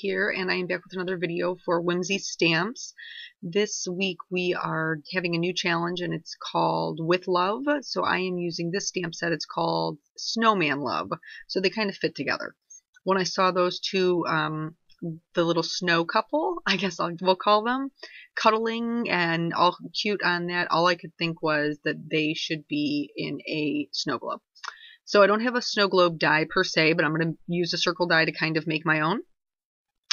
Here and I am back with another video for Whimsy Stamps. This week we are having a new challenge and it's called With Love. So I am using this stamp set. It's called Snowman Love. So they kind of fit together. When I saw those two, um, the little snow couple, I guess I'll, we'll call them, cuddling and all cute on that, all I could think was that they should be in a snow globe. So I don't have a snow globe die per se, but I'm going to use a circle die to kind of make my own.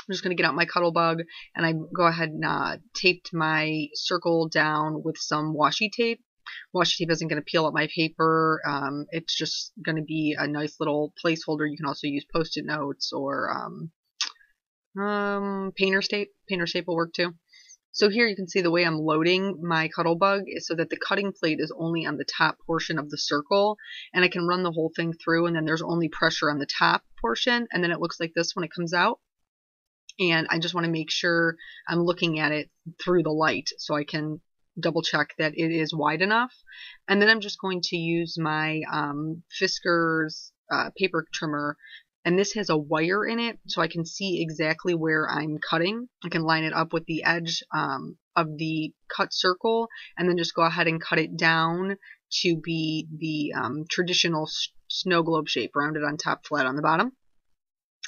I'm just going to get out my Cuttlebug and I go ahead and uh, taped my circle down with some washi tape. Washi tape isn't going to peel up my paper. Um, it's just going to be a nice little placeholder. You can also use post-it notes or um, um, painter's tape. Painter's tape will work too. So here you can see the way I'm loading my Cuttlebug is so that the cutting plate is only on the top portion of the circle and I can run the whole thing through and then there's only pressure on the top portion and then it looks like this when it comes out. And I just want to make sure I'm looking at it through the light so I can double check that it is wide enough. And then I'm just going to use my um, uh, paper trimmer and this has a wire in it so I can see exactly where I'm cutting. I can line it up with the edge um, of the cut circle and then just go ahead and cut it down to be the um, traditional snow globe shape, rounded on top, flat on the bottom.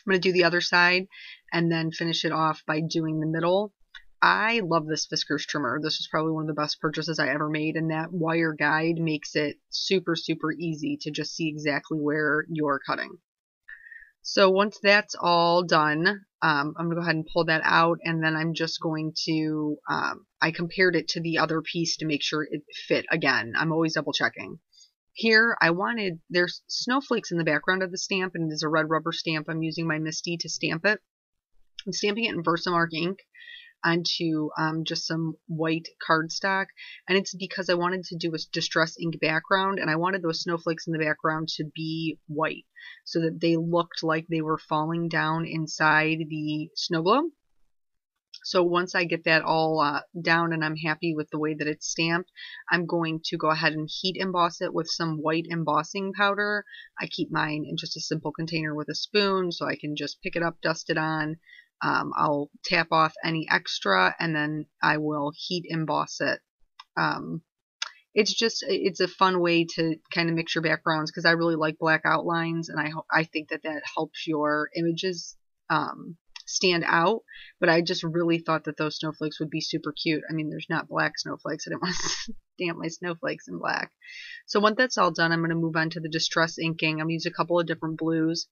I'm going to do the other side and then finish it off by doing the middle. I love this Fiskars trimmer. This is probably one of the best purchases I ever made, and that wire guide makes it super, super easy to just see exactly where you're cutting. So once that's all done, um, I'm going to go ahead and pull that out and then I'm just going to, um, I compared it to the other piece to make sure it fit again. I'm always double checking. Here I wanted, there's snowflakes in the background of the stamp and it is a red rubber stamp. I'm using my MISTI to stamp it. I'm stamping it in Versamark ink onto um, just some white cardstock. And it's because I wanted to do a distress ink background and I wanted those snowflakes in the background to be white so that they looked like they were falling down inside the snow globe. So once I get that all uh, down and I'm happy with the way that it's stamped, I'm going to go ahead and heat emboss it with some white embossing powder. I keep mine in just a simple container with a spoon so I can just pick it up, dust it on, um, I'll tap off any extra and then I will heat emboss it. Um, it's just it's a fun way to kind of mix your backgrounds because I really like black outlines and I I think that that helps your images um, stand out. But I just really thought that those snowflakes would be super cute. I mean, there's not black snowflakes. I didn't want to stamp my snowflakes in black. So once that's all done, I'm going to move on to the distress inking. I'm going to use a couple of different blues.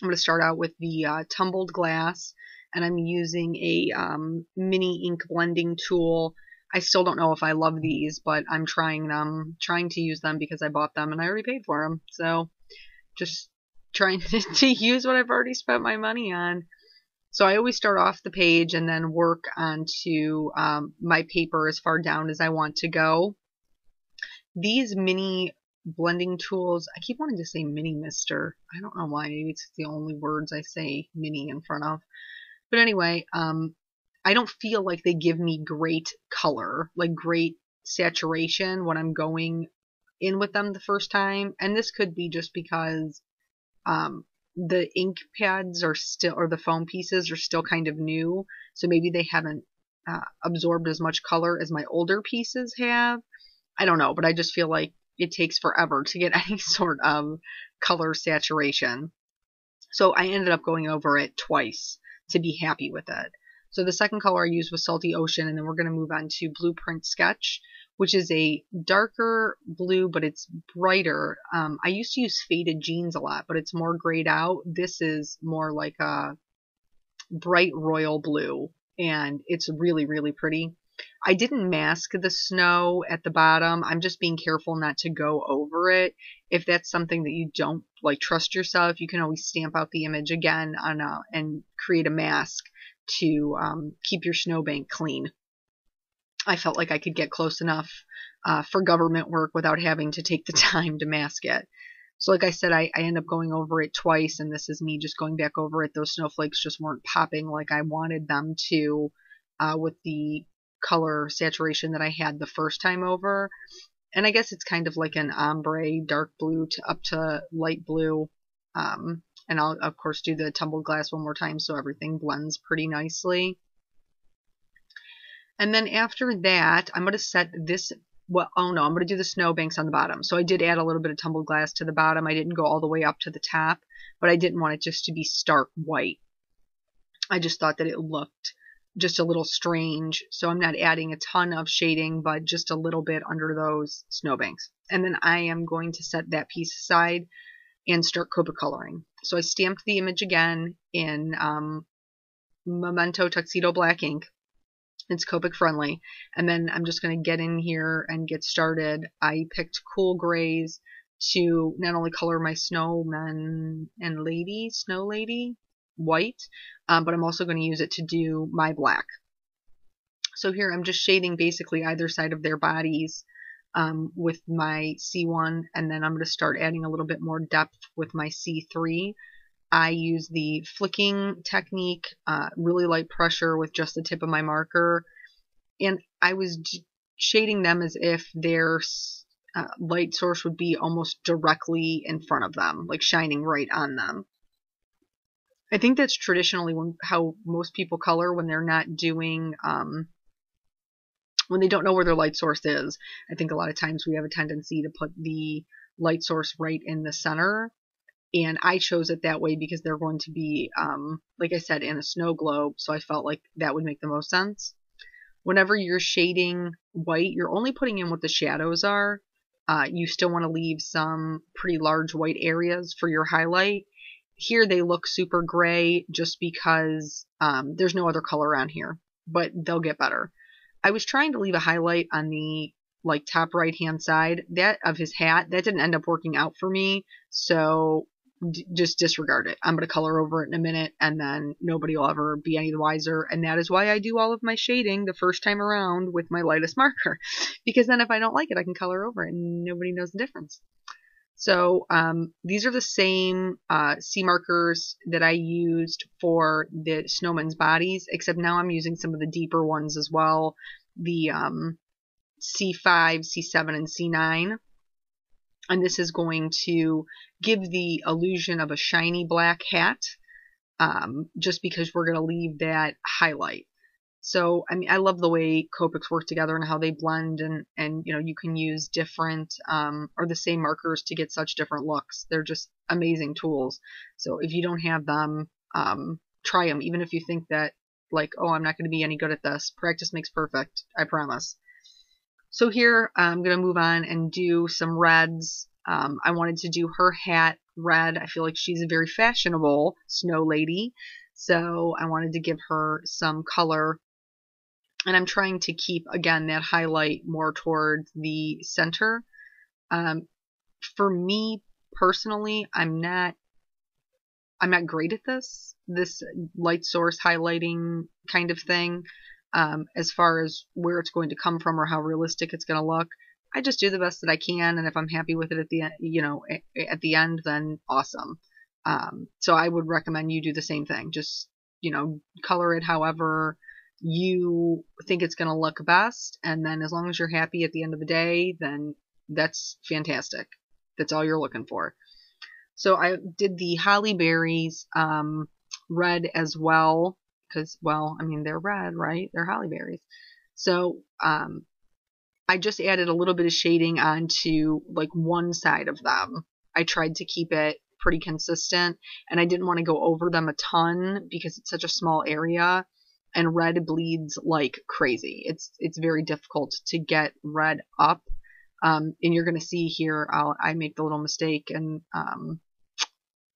I'm going to start out with the uh, tumbled glass and I'm using a um, mini ink blending tool. I still don't know if I love these, but I'm trying them, trying to use them because I bought them and I already paid for them. So just trying to, to use what I've already spent my money on. So I always start off the page and then work onto um, my paper as far down as I want to go. These mini blending tools. I keep wanting to say mini MISTI. I don't know why. Maybe it's the only words I say mini in front of. But anyway, um, I don't feel like they give me great color, like great saturation when I'm going in with them the first time. And this could be just because um, the ink pads are still, or the foam pieces are still kind of new. So maybe they haven't uh, absorbed as much color as my older pieces have. I don't know, but I just feel like it takes forever to get any sort of color saturation. So I ended up going over it twice to be happy with it. So the second color I used was Salty Ocean, and then we're going to move on to Blueprint Sketch, which is a darker blue, but it's brighter. Um, I used to use Faded Jeans a lot, but it's more grayed out. This is more like a bright royal blue, and it's really, really pretty. I didn't mask the snow at the bottom. I'm just being careful not to go over it. If that's something that you don't like trust yourself, you can always stamp out the image again on a, and create a mask to um, keep your snowbank clean. I felt like I could get close enough uh, for government work without having to take the time to mask it. So like I said, I, I end up going over it twice, and this is me just going back over it. Those snowflakes just weren't popping like I wanted them to uh, with the color saturation that I had the first time over. And I guess it's kind of like an ombre dark blue to up to light blue. Um, and I'll of course do the tumbled glass one more time so everything blends pretty nicely. And then after that, I'm going to set this, well, oh no, I'm going to do the snowbanks on the bottom. So I did add a little bit of tumbled glass to the bottom. I didn't go all the way up to the top, but I didn't want it just to be stark white. I just thought that it looked just a little strange. So I'm not adding a ton of shading, but just a little bit under those snowbanks. And then I am going to set that piece aside and start Copic coloring. So I stamped the image again in um, Memento Tuxedo Black ink. It's Copic friendly. And then I'm just going to get in here and get started. I picked cool grays to not only color my snowman and lady, snow lady, white, um, but I'm also going to use it to do my black. So here I'm just shading basically either side of their bodies um, with my C1 and then I'm going to start adding a little bit more depth with my C3. I use the flicking technique, uh, really light pressure with just the tip of my marker, and I was shading them as if their uh, light source would be almost directly in front of them, like shining right on them. I think that's traditionally when, how most people color when they're not doing um, when they don't know where their light source is. I think a lot of times we have a tendency to put the light source right in the center. And I chose it that way because they're going to be, um, like I said, in a snow globe. So I felt like that would make the most sense. Whenever you're shading white, you're only putting in what the shadows are. Uh, you still want to leave some pretty large white areas for your highlight. Here they look super gray just because um, there's no other color on here, but they'll get better. I was trying to leave a highlight on the like top right hand side that of his hat that didn't end up working out for me so just disregard it. I'm going to color over it in a minute and then nobody will ever be any the wiser. And that is why i do all of my shading the first time around with my lightest marker. Because then if i don't like it i can color over it and nobody knows the difference. So um, these are the same uh, C markers that I used for the snowman's bodies, except now I'm using some of the deeper ones as well, the um, C5, C7, and C9. And this is going to give the illusion of a shiny black hat, um, just because we're going to leave that highlight. So, I mean, I love the way Copics work together and how they blend and, and, you know, you can use different, um, or the same markers to get such different looks. They're just amazing tools. So if you don't have them, um, try them, even if you think that, like, oh, I'm not going to be any good at this. Practice makes perfect. I promise. So here, I'm going to move on and do some reds. Um, I wanted to do her hat red. I feel like she's a very fashionable snow lady. So I wanted to give her some color and I'm trying to keep again that highlight more towards the center. Um, for me personally, I'm not I'm not great at this this light source highlighting kind of thing. Um, as far as where it's going to come from or how realistic it's going to look, I just do the best that I can, and if I'm happy with it at the end, you know, at the end, then awesome. Um, so I would recommend you do the same thing. Just you know, color it however you think it's going to look best. And then as long as you're happy at the end of the day, then that's fantastic. That's all you're looking for. So I did the holly berries um, red as well because, well, I mean, they're red, right? They're holly berries. So um, I just added a little bit of shading onto like one side of them. I tried to keep it pretty consistent and I didn't want to go over them a ton because it's such a small area and red bleeds like crazy. It's it's very difficult to get red up. Um, and you're going to see here, I'll, I make the little mistake and um,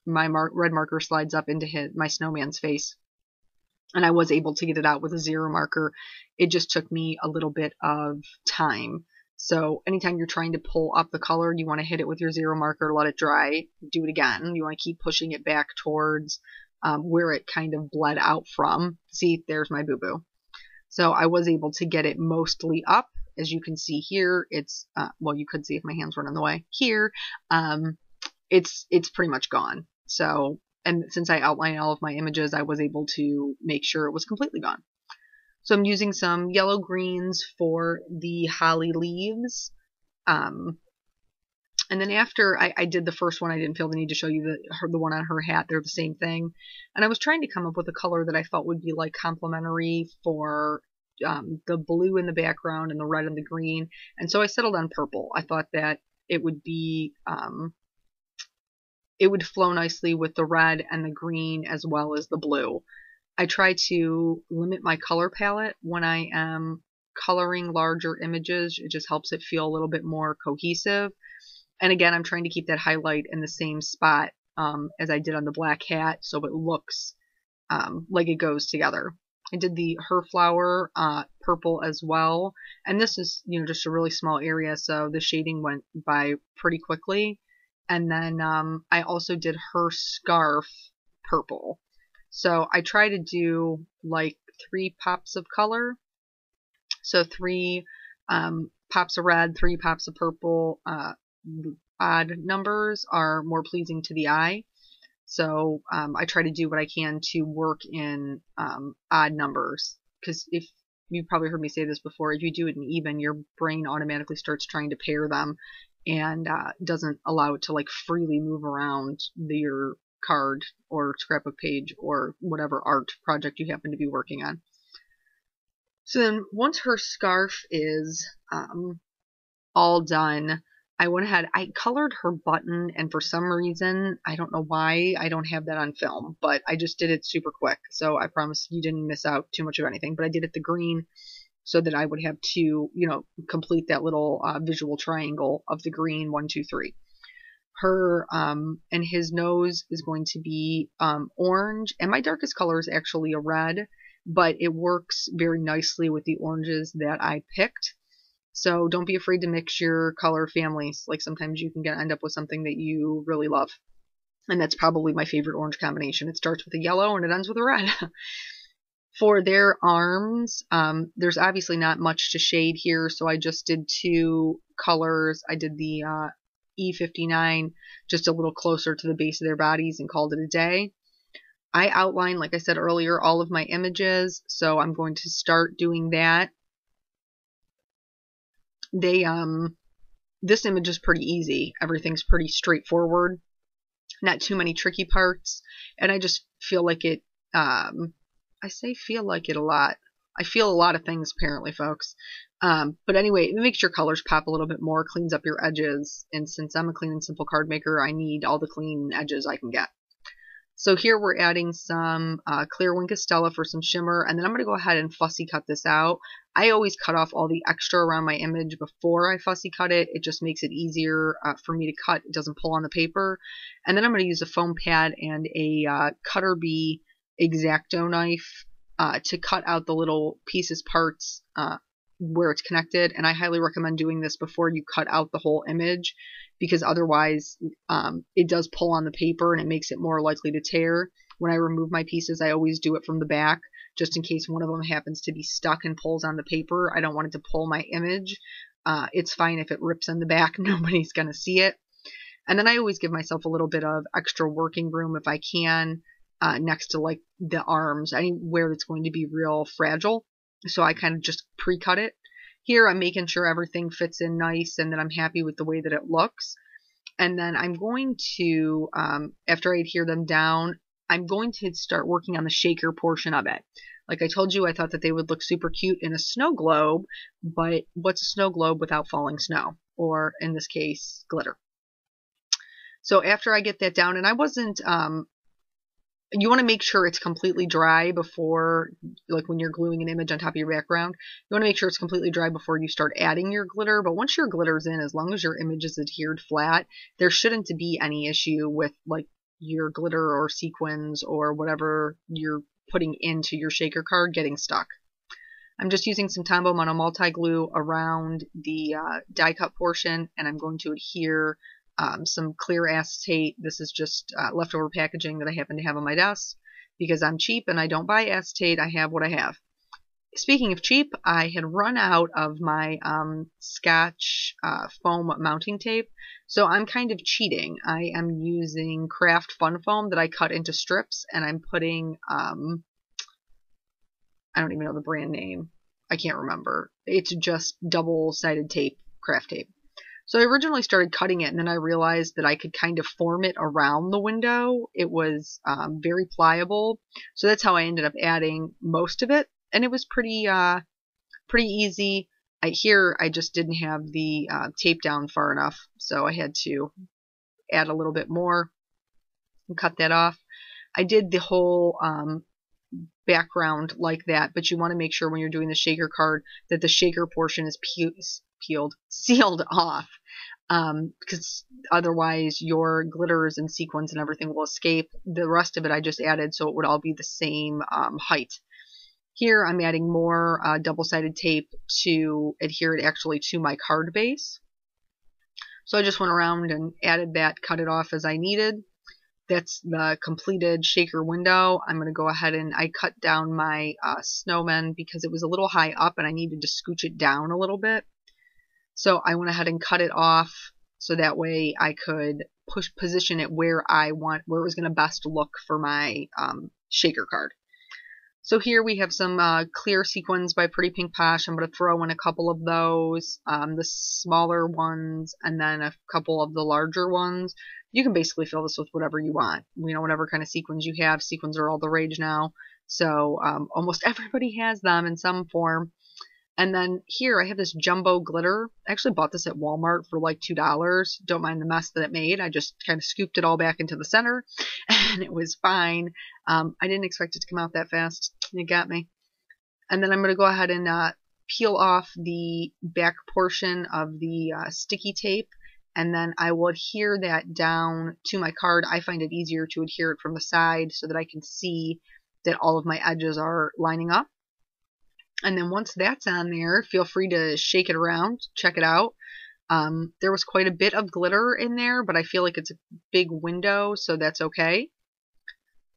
my mar red marker slides up into his, my snowman's face. And I was able to get it out with a zero marker. It just took me a little bit of time. So anytime you're trying to pull up the color, you want to hit it with your zero marker, let it dry, do it again. You want to keep pushing it back towards um, where it kind of bled out from. See, there's my boo-boo. So I was able to get it mostly up. As you can see here, it's, uh, well, you could see if my hands weren't in the way. Here, um, it's, it's pretty much gone. So, and since I outlined all of my images, I was able to make sure it was completely gone. So I'm using some yellow greens for the holly leaves. Um, and then after I, I, did the first one, I didn't feel the need to show you the her, the one on her hat. They're the same thing. And I was trying to come up with a color that I felt would be like complementary for um, the blue in the background and the red and the green. And so I settled on purple. I thought that it would be um, it would flow nicely with the red and the green as well as the blue. I try to limit my color palette when I am coloring larger images. It just helps it feel a little bit more cohesive. And again, I'm trying to keep that highlight in the same spot um, as I did on the black hat so it looks um, like it goes together. I did the her flower uh, purple as well. And this is, you know, just a really small area, so the shading went by pretty quickly. And then um, I also did her scarf purple. So I try to do like three pops of color. So three um, pops of red, three pops of purple, uh, odd numbers are more pleasing to the eye. So um, I try to do what I can to work in um, odd numbers because if you've probably heard me say this before, if you do it in even, your brain automatically starts trying to pair them and uh, doesn't allow it to like freely move around the, your card or scrap scrapbook page or whatever art project you happen to be working on. So then once her scarf is um, all done, I went ahead, I colored her button, and for some reason, I don't know why, I don't have that on film, but I just did it super quick. So I promise you didn't miss out too much of anything. But I did it the green so that I would have two, you know, complete that little uh, visual triangle of the green one, two, three. Her um, and his nose is going to be um, orange, and my darkest color is actually a red, but it works very nicely with the oranges that I picked. So don't be afraid to mix your color families. Like sometimes you can get end up with something that you really love. And that's probably my favorite orange combination. It starts with a yellow and it ends with a red. For their arms, um, there's obviously not much to shade here, so I just did two colors. I did the uh, E59 just a little closer to the base of their bodies and called it a day. I outline, like I said earlier, all of my images, so I'm going to start doing that they um this image is pretty easy. Everything's pretty straightforward. Not too many tricky parts. And I just feel like it um I say feel like it a lot. I feel a lot of things apparently, folks. Um, but anyway, it makes your colors pop a little bit more, cleans up your edges, and since I'm a clean and simple card maker, I need all the clean edges I can get. So here we're adding some uh, clear Wink of Stella for some shimmer, and then I'm going to go ahead and fussy cut this out. I always cut off all the extra around my image before I fussy cut it. It just makes it easier uh, for me to cut. It doesn't pull on the paper. And then I'm going to use a foam pad and a uh, Cutter Bee X-Acto knife uh, to cut out the little pieces, parts uh, where it's connected. And I highly recommend doing this before you cut out the whole image because otherwise um, it does pull on the paper and it makes it more likely to tear. When I remove my pieces, I always do it from the back just in case one of them happens to be stuck and pulls on the paper. I don't want it to pull my image. Uh, it's fine if it rips in the back. Nobody's going to see it. And then I always give myself a little bit of extra working room if I can uh, next to like the arms, anywhere that's going to be real fragile. So I kind of just pre-cut it here I'm making sure everything fits in nice and that I'm happy with the way that it looks. And then I'm going to, um, after I adhere them down, I'm going to start working on the shaker portion of it. Like I told you, I thought that they would look super cute in a snow globe, but what's a snow globe without falling snow? Or in this case, glitter. So after I get that down, and I wasn't um, you want to make sure it's completely dry before, like when you're gluing an image on top of your background, you want to make sure it's completely dry before you start adding your glitter. But once your glitter's in, as long as your image is adhered flat, there shouldn't be any issue with like your glitter or sequins or whatever you're putting into your shaker card getting stuck. I'm just using some Tombow Mono Multi Glue around the uh, die cut portion and I'm going to adhere um, some clear acetate. This is just uh, leftover packaging that I happen to have on my desk because I'm cheap and I don't buy acetate. I have what I have. Speaking of cheap, I had run out of my um, Scotch uh, foam mounting tape, so I'm kind of cheating. I am using Craft Fun Foam that I cut into strips, and I'm putting, um, I don't even know the brand name. I can't remember. It's just double-sided tape, craft tape. So I originally started cutting it and then I realized that I could kind of form it around the window. It was um, very pliable. So that's how I ended up adding most of it. And it was pretty, uh, pretty easy. I, here I just didn't have the uh, tape down far enough. So I had to add a little bit more and cut that off. I did the whole um, background like that, but you want to make sure when you're doing the shaker card that the shaker portion is peeled, sealed off, um, because otherwise your glitters and sequins and everything will escape. The rest of it I just added so it would all be the same um, height. Here I'm adding more uh, double-sided tape to adhere it actually to my card base. So I just went around and added that, cut it off as I needed that's the completed shaker window. I'm going to go ahead and I cut down my uh, snowman because it was a little high up and I needed to scooch it down a little bit. So I went ahead and cut it off so that way I could push position it where I want, where it was going to best look for my um, shaker card. So here we have some uh, clear sequins by Pretty Pink Posh. I'm going to throw in a couple of those, um, the smaller ones, and then a couple of the larger ones. You can basically fill this with whatever you want. You know, whatever kind of sequins you have. Sequins are all the rage now. So um, almost everybody has them in some form. And then here I have this jumbo glitter. I actually bought this at Walmart for like $2. Don't mind the mess that it made. I just kind of scooped it all back into the center and it was fine. Um, I didn't expect it to come out that fast. It got me. And then I'm going to go ahead and uh, peel off the back portion of the uh, sticky tape and then I will adhere that down to my card. I find it easier to adhere it from the side so that I can see that all of my edges are lining up. And then once that's on there, feel free to shake it around, check it out. Um, there was quite a bit of glitter in there, but I feel like it's a big window, so that's okay.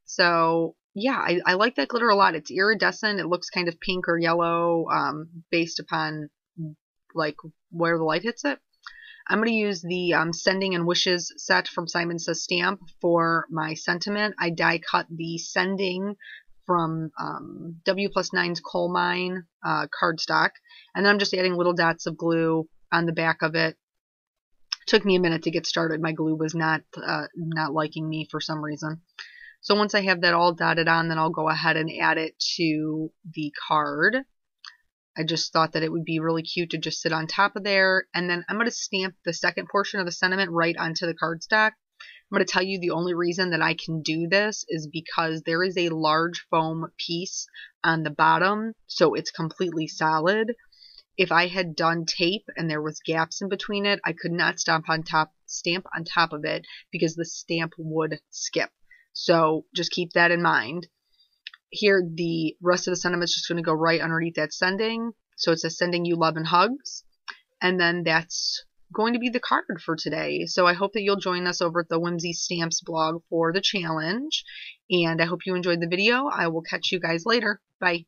So yeah, I, I like that glitter a lot. It's iridescent. It looks kind of pink or yellow um, based upon like where the light hits it. I'm going to use the um, Sending and Wishes set from Simon Says Stamp for my sentiment. I die cut the Sending from um, W plus 9's Coal Mine uh, cardstock. And then I'm just adding little dots of glue on the back of it. Took me a minute to get started. My glue was not uh, not liking me for some reason. So once I have that all dotted on, then I'll go ahead and add it to the card. I just thought that it would be really cute to just sit on top of there. And then I'm going to stamp the second portion of the sentiment right onto the cardstock. I'm going to tell you the only reason that I can do this is because there is a large foam piece on the bottom, so it's completely solid. If I had done tape and there was gaps in between it, I could not stamp on top stamp on top of it because the stamp would skip. So just keep that in mind. Here, the rest of the sentiment is just going to go right underneath that sending. So it says sending you love and hugs. And then that's going to be the card for today. So I hope that you'll join us over at the Whimsy Stamps blog for the challenge. And I hope you enjoyed the video. I will catch you guys later. Bye.